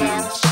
Dance